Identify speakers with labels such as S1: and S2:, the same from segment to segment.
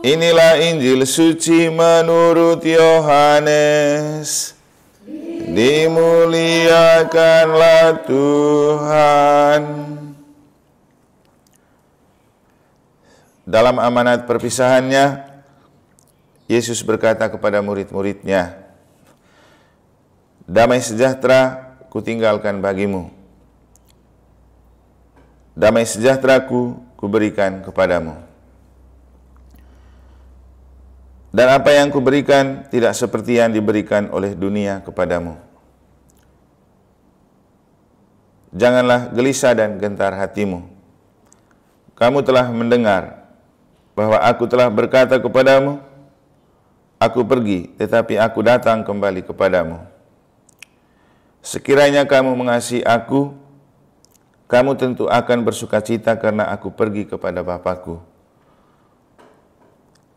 S1: Inilah Injil suci menurut Yohanes. Dimuliakanlah Tuhan. Dalam amanat perpisahannya, Yesus berkata kepada murid-muridnya, Damai sejahtera kutinggalkan bagimu. Damai sejahteraku kuberikan kepadamu. Dan apa yang kuberikan tidak seperti yang diberikan oleh dunia kepadamu. Janganlah gelisah dan gentar hatimu. Kamu telah mendengar bahwa aku telah berkata kepadamu, Aku pergi, tetapi aku datang kembali kepadamu. Sekiranya kamu mengasihi aku, kamu tentu akan bersuka cita karena aku pergi kepada Bapakku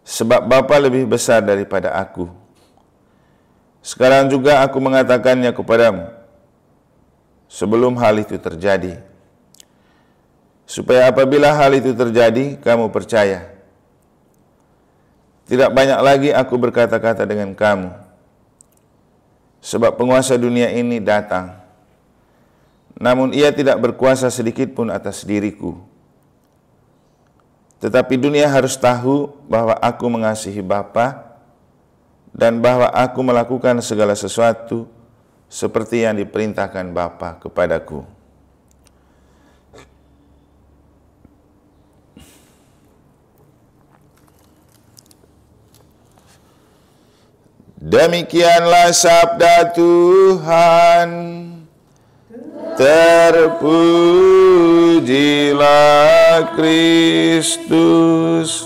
S1: sebab Bapa lebih besar daripada aku. Sekarang juga aku mengatakannya kepadamu, sebelum hal itu terjadi, supaya apabila hal itu terjadi, kamu percaya. Tidak banyak lagi aku berkata-kata dengan kamu, sebab penguasa dunia ini datang, namun ia tidak berkuasa sedikit pun atas diriku tetapi dunia harus tahu bahwa aku mengasihi Bapa dan bahwa aku melakukan segala sesuatu seperti yang diperintahkan Bapa kepadaku. Demikianlah sabda Tuhan. Terpujilah Kristus.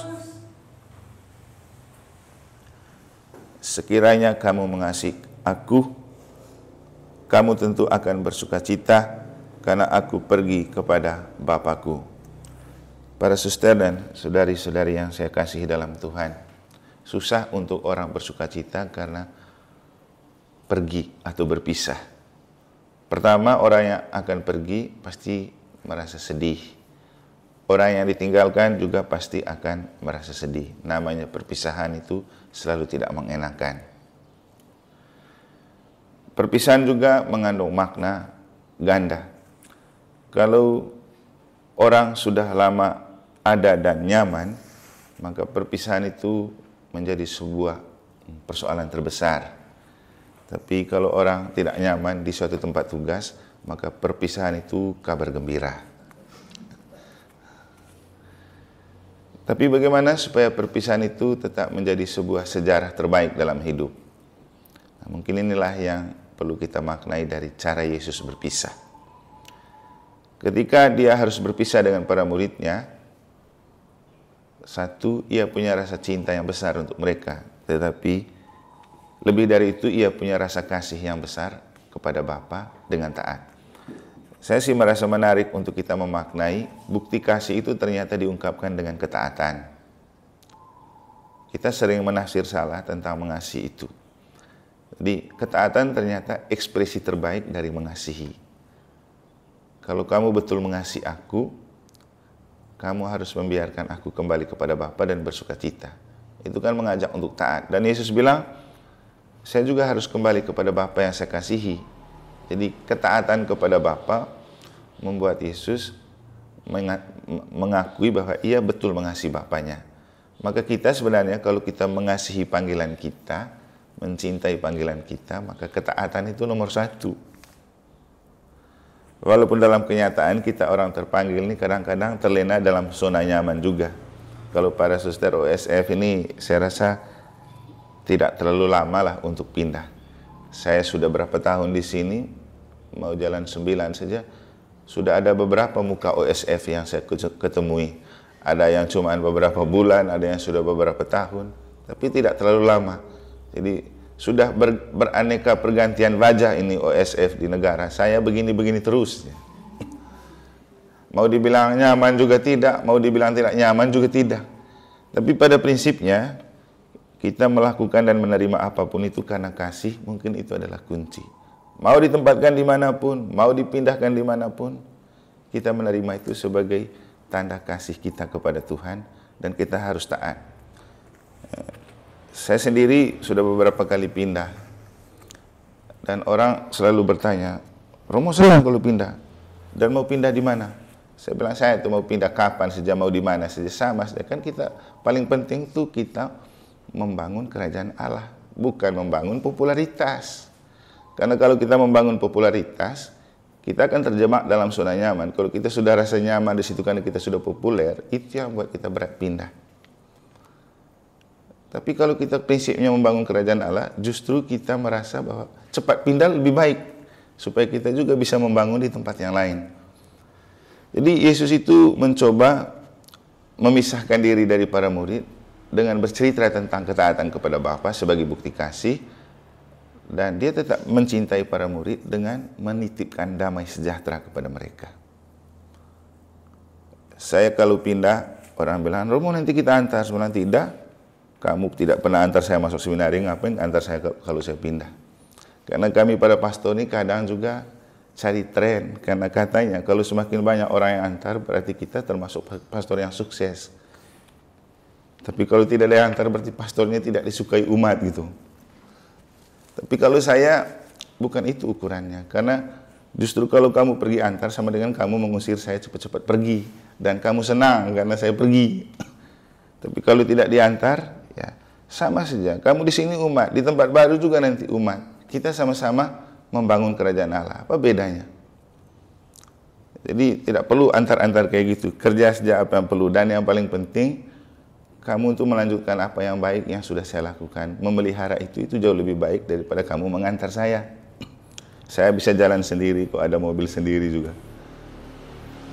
S1: Sekiranya kamu mengasihi aku, kamu tentu akan bersuka cita karena aku pergi kepada Bapakku. Para suster dan saudari-saudari yang saya kasih dalam Tuhan, susah untuk orang bersuka cita karena pergi atau berpisah Pertama, orang yang akan pergi pasti merasa sedih. Orang yang ditinggalkan juga pasti akan merasa sedih. Namanya perpisahan itu selalu tidak mengenakan. Perpisahan juga mengandung makna ganda. Kalau orang sudah lama ada dan nyaman, maka perpisahan itu menjadi sebuah persoalan terbesar. Tapi kalau orang tidak nyaman di suatu tempat tugas, maka perpisahan itu kabar gembira. Tapi bagaimana supaya perpisahan itu tetap menjadi sebuah sejarah terbaik dalam hidup? Nah, mungkin inilah yang perlu kita maknai dari cara Yesus berpisah. Ketika dia harus berpisah dengan para muridnya, satu, ia punya rasa cinta yang besar untuk mereka, tetapi lebih dari itu ia punya rasa kasih yang besar kepada Bapa dengan taat. Saya sih merasa menarik untuk kita memaknai bukti kasih itu ternyata diungkapkan dengan ketaatan. Kita sering menafsir salah tentang mengasihi itu. Jadi ketaatan ternyata ekspresi terbaik dari mengasihi. Kalau kamu betul mengasihi aku, kamu harus membiarkan aku kembali kepada Bapa dan bersuka cita. Itu kan mengajak untuk taat. Dan Yesus bilang, saya juga harus kembali kepada Bapa yang saya kasihi. Jadi ketaatan kepada Bapa membuat Yesus mengakui bahwa ia betul mengasihi Bapaknya. Maka kita sebenarnya kalau kita mengasihi panggilan kita, mencintai panggilan kita, maka ketaatan itu nomor satu. Walaupun dalam kenyataan kita orang terpanggil ini kadang-kadang terlena dalam zona nyaman juga. Kalau para suster OSF ini saya rasa tidak terlalu lama lah untuk pindah. Saya sudah berapa tahun di sini, mau jalan sembilan saja, sudah ada beberapa muka OSF yang saya ketemui. Ada yang cuma beberapa bulan, ada yang sudah beberapa tahun, tapi tidak terlalu lama. Jadi sudah ber, beraneka pergantian wajah ini OSF di negara. Saya begini-begini terus. Mau dibilang nyaman juga tidak, mau dibilang tidak nyaman juga tidak. Tapi pada prinsipnya kita melakukan dan menerima apa pun itu karena kasih, mungkin itu adalah kunci. Mau ditempatkan di mana pun, mau dipindahkan di mana pun, kita menerima itu sebagai tanda kasih kita kepada Tuhan dan kita harus taat. Eh, saya sendiri sudah beberapa kali pindah dan orang selalu bertanya, Romo senang kalau pindah dan mau pindah di mana? Saya bilang saya itu mau pindah kapan saja mau di mana saja sama saja kan kita paling penting itu kita membangun kerajaan Allah bukan membangun popularitas. Karena kalau kita membangun popularitas, kita akan terjebak dalam zona nyaman. Kalau kita sudah rasa nyaman di situ karena kita sudah populer, itu yang buat kita berat pindah. Tapi kalau kita prinsipnya membangun kerajaan Allah, justru kita merasa bahwa cepat pindah lebih baik supaya kita juga bisa membangun di tempat yang lain. Jadi Yesus itu mencoba memisahkan diri dari para murid dengan bercerita tentang ketaatan kepada Bapa sebagai bukti kasih dan dia tetap mencintai para murid dengan menitipkan damai sejahtera kepada mereka. Saya kalau pindah, orang bilang, Romo nanti kita antar. Sebenarnya tidak, kamu tidak pernah antar saya masuk seminari, ngapain antar saya kalau saya pindah. Karena kami pada pastor ini kadang juga cari tren karena katanya kalau semakin banyak orang yang antar berarti kita termasuk pastor yang sukses. Tapi kalau tidak ada yang antar berarti pastornya tidak disukai umat gitu. Tapi kalau saya bukan itu ukurannya karena justru kalau kamu pergi antar sama dengan kamu mengusir saya cepat-cepat pergi dan kamu senang karena saya pergi. Tapi kalau tidak diantar ya sama saja. Kamu di sini umat, di tempat baru juga nanti umat. Kita sama-sama membangun kerajaan Allah. Apa bedanya? Jadi tidak perlu antar-antar kayak gitu. Kerja saja apa yang perlu dan yang paling penting kamu untuk melanjutkan apa yang baik yang sudah saya lakukan. Memelihara itu itu jauh lebih baik daripada kamu mengantar saya. Saya bisa jalan sendiri kok ada mobil sendiri juga.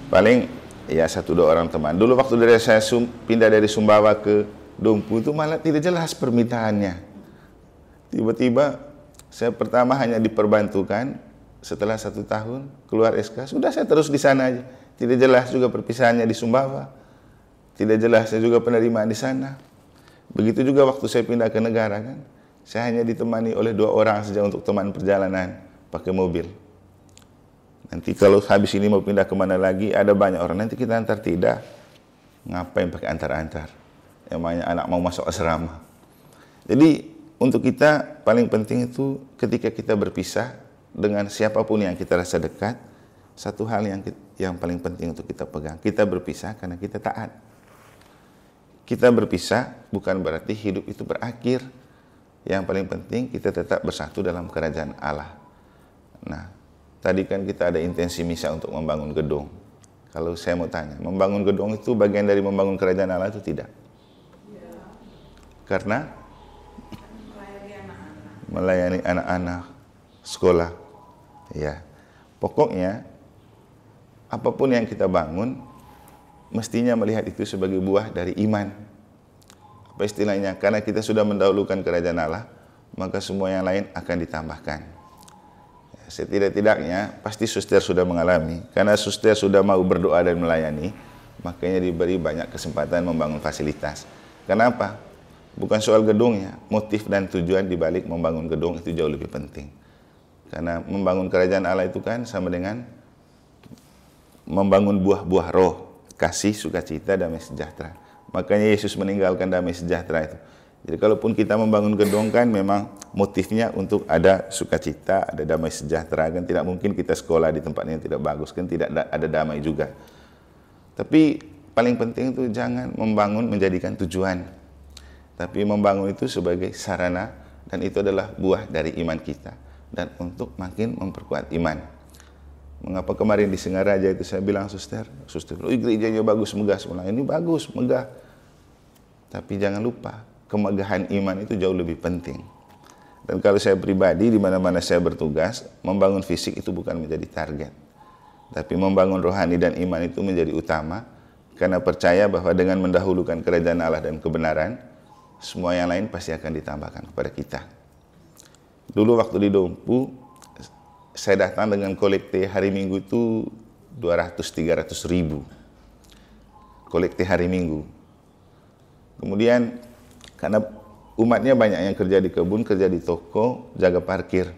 S1: Paling ya satu dua orang teman. Dulu waktu dari saya sum, pindah dari Sumbawa ke Dompu itu malah tidak jelas permintaannya. Tiba-tiba saya pertama hanya diperbantukan, setelah satu tahun keluar SK, sudah saya terus di sana aja. Tidak jelas juga perpisahannya di Sumbawa. Tidak jelas saya juga penerimaan di sana. Begitu juga waktu saya pindah ke negara kan, saya hanya ditemani oleh dua orang saja untuk teman perjalanan pakai mobil. Nanti kalau habis ini mau pindah ke mana lagi, ada banyak orang. Nanti kita antar tidak. Ngapain pakai antar-antar? Emangnya anak mau masuk asrama. Jadi untuk kita paling penting itu ketika kita berpisah dengan siapa pun yang kita rasa dekat, satu hal yang yang paling penting untuk kita pegang, kita berpisah karena kita taat. Kita berpisah bukan berarti hidup itu berakhir. Yang paling penting kita tetap bersatu dalam kerajaan Allah. Nah, tadi kan kita ada intensi misa untuk membangun gedung. Kalau saya mau tanya, membangun gedung itu bagian dari membangun kerajaan Allah itu tidak? Karena melayani anak-anak sekolah. Ya. Pokoknya apa pun yang kita bangun mestinya melihat itu sebagai buah dari iman. Apa istilahnya? Karena kita sudah mendahulukan kerajaan Allah, maka semua yang lain akan ditambahkan. Ya, setidak-tidaknya pasti suster sudah mengalami karena suster sudah mau berdoa dan melayani, makanya diberi banyak kesempatan membangun fasilitas. Kenapa? Bukan soal gedungnya, motif dan tujuan dibalik membangun gedung itu jauh lebih penting. Karena membangun kerajaan Allah itu kan sama dengan membangun buah-buah roh, kasih, sukacita, damai sejahtera. Makanya Yesus meninggalkan damai sejahtera itu. Jadi kalaupun kita membangun gedung kan memang motifnya untuk ada sukacita, ada damai sejahtera kan tidak mungkin kita sekolah di tempat yang tidak bagus kan tidak ada damai juga. Tapi paling penting itu jangan membangun menjadikan tujuan tapi membangun itu sebagai sarana dan itu adalah buah dari iman kita dan untuk makin memperkuat iman. Mengapa kemarin di Singaraja itu saya bilang suster, suster, oh gerejanya bagus megah semula ini bagus megah. Tapi jangan lupa kemegahan iman itu jauh lebih penting. Dan kalau saya pribadi di mana-mana saya bertugas, membangun fisik itu bukan menjadi target. Tapi membangun rohani dan iman itu menjadi utama karena percaya bahwa dengan mendahulukan kerajaan Allah dan kebenaran, semua yang lain pasti akan ditambahkan kepada kita. Dulu waktu di Dompu, saya datang dengan kolekte hari Minggu itu 200-300 ribu. Kolekte hari Minggu. Kemudian karena umatnya banyak yang kerja di kebun, kerja di toko, jaga parkir.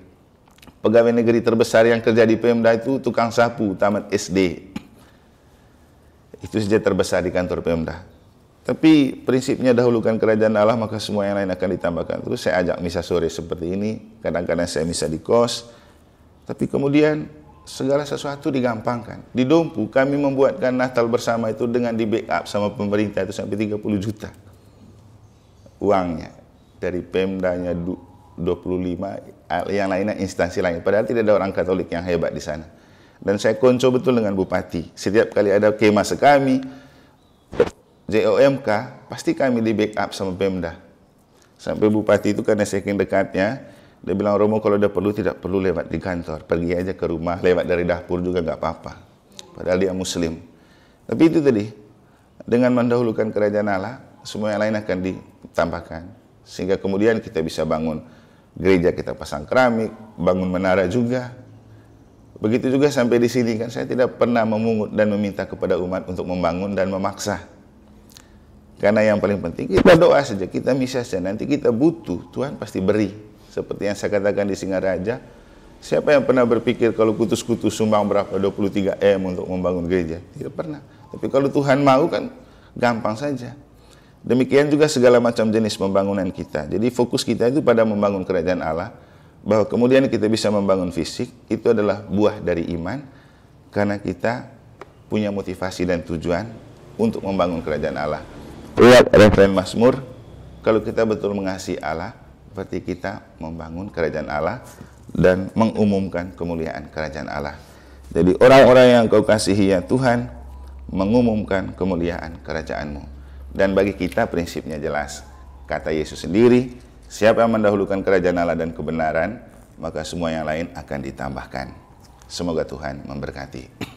S1: Pegawai negeri terbesar yang kerja di Pemda itu tukang sapu, tamat SD. Itu saja terbesar di kantor Pemda. Tapi prinsipnya dahulukan kerajaan Allah maka semua yang lain akan ditambahkan. Terus saya ajak misa sore seperti ini, kadang-kadang saya misa di kos. Tapi kemudian segala sesuatu digampangkan. Di Dompu kami membuatkan Natal bersama itu dengan di backup sama pemerintah itu sampai 30 juta. Uangnya dari Pemdanya 25, yang lainnya instansi lain. Padahal tidak ada orang Katolik yang hebat di sana. Dan saya konco betul dengan Bupati. Setiap kali ada kemah sekami, JOMK, pasti kami di backup sama Pemda. Sampai Bupati itu karena saking dekatnya, dia bilang, Romo kalau ada perlu tidak perlu lewat di kantor. Pergi aja ke rumah, lewat dari dapur juga nggak apa-apa. Padahal dia muslim. Tapi itu tadi, dengan mendahulukan kerajaan Allah, semua yang lain akan ditambahkan. Sehingga kemudian kita bisa bangun gereja, kita pasang keramik, bangun menara juga. Begitu juga sampai di sini kan, saya tidak pernah memungut dan meminta kepada umat untuk membangun dan memaksa karena yang paling penting kita doa saja, kita misa saja. Nanti kita butuh, Tuhan pasti beri. Seperti yang saya katakan di Singaraja, siapa yang pernah berpikir kalau kutus-kutus sumbang berapa 23 M untuk membangun gereja? Tidak pernah. Tapi kalau Tuhan mau kan gampang saja. Demikian juga segala macam jenis pembangunan kita. Jadi fokus kita itu pada membangun kerajaan Allah, bahwa kemudian kita bisa membangun fisik, itu adalah buah dari iman, karena kita punya motivasi dan tujuan untuk membangun kerajaan Allah. Lihat referen Mazmur, kalau kita betul mengasihi Allah, berarti kita membangun kerajaan Allah dan mengumumkan kemuliaan kerajaan Allah. Jadi orang-orang yang kau kasihi ya Tuhan, mengumumkan kemuliaan kerajaanmu. Dan bagi kita prinsipnya jelas. Kata Yesus sendiri, siapa yang mendahulukan kerajaan Allah dan kebenaran, maka semua yang lain akan ditambahkan. Semoga Tuhan memberkati.